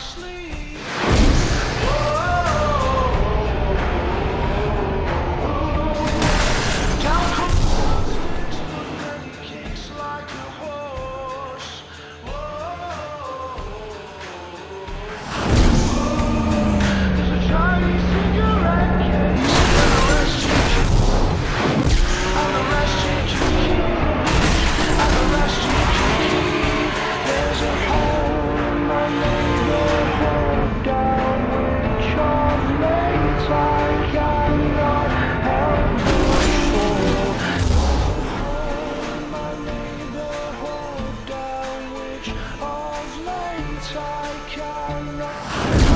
Sleep. I cannot